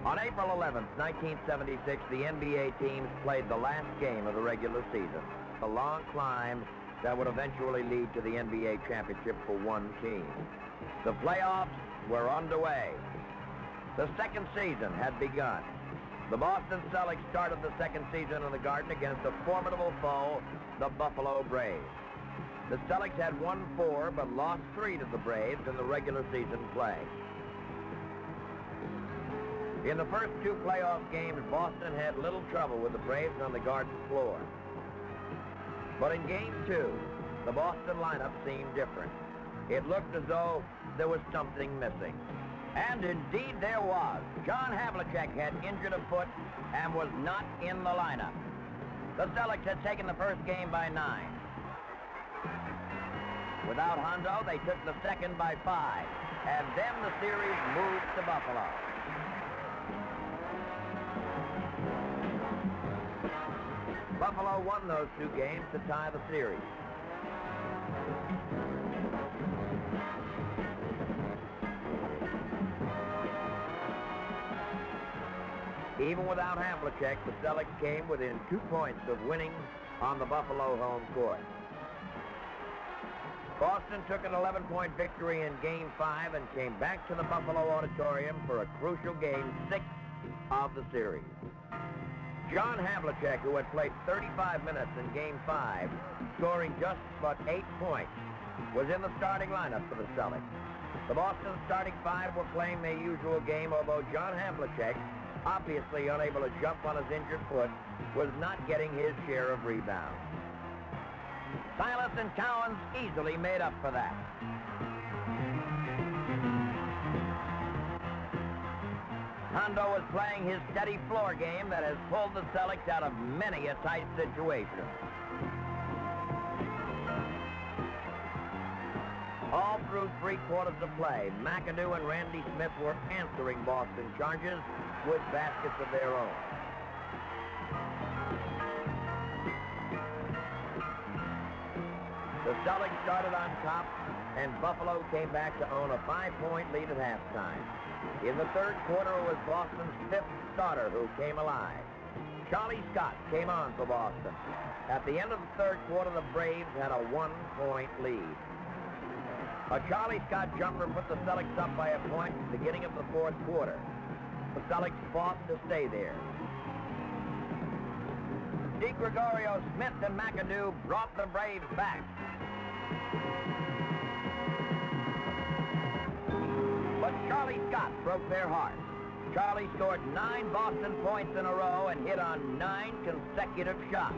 On April 11, 1976, the NBA teams played the last game of the regular season. A long climb that would eventually lead to the NBA championship for one team. The playoffs were underway. The second season had begun. The Boston Celtics started the second season in the Garden against a formidable foe, the Buffalo Braves. The Celtics had won four, but lost three to the Braves in the regular season play. In the first two playoff games, Boston had little trouble with the Braves on the Garden floor. But in game two, the Boston lineup seemed different. It looked as though there was something missing. And indeed there was. John Havlicek had injured a foot and was not in the lineup. The Celtics had taken the first game by nine. Without Hondo, they took the second by five. And then the series moved to Buffalo. Buffalo won those two games to tie the series. Even without Havlicek, the Celtics came within two points of winning on the Buffalo home court. Boston took an 11-point victory in Game 5 and came back to the Buffalo Auditorium for a crucial Game 6 of the series. John Havlicek, who had played 35 minutes in Game 5, scoring just but eight points, was in the starting lineup for the Celtics. The Boston starting five were playing their usual game, although John Havlicek, obviously unable to jump on his injured foot, was not getting his share of rebounds. Silas and Cowens easily made up for that. Hondo was playing his steady floor game that has pulled the Celtics out of many a tight situation. All through three quarters of play, McAdoo and Randy Smith were answering Boston charges with baskets of their own. The Celtics started on top, and Buffalo came back to own a five-point lead at halftime. In the third quarter, it was Boston's fifth starter who came alive. Charlie Scott came on for Boston. At the end of the third quarter, the Braves had a one-point lead. A Charlie Scott jumper put the Celtics up by a point at the beginning of the fourth quarter. The Celtics fought to stay there. DiGregorio, Smith, and McAdoo brought the Braves back. But Charlie Scott broke their hearts. Charlie scored nine Boston points in a row and hit on nine consecutive shots.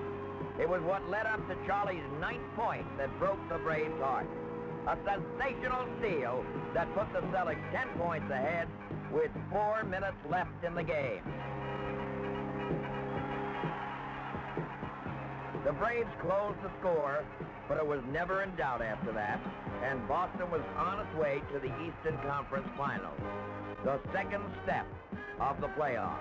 It was what led up to Charlie's ninth point that broke the Braves' heart. A sensational steal that put the Celtics 10 points ahead with four minutes left in the game. The Braves closed the score, but it was never in doubt after that, and Boston was on its way to the Eastern Conference Finals, the second step of the playoffs.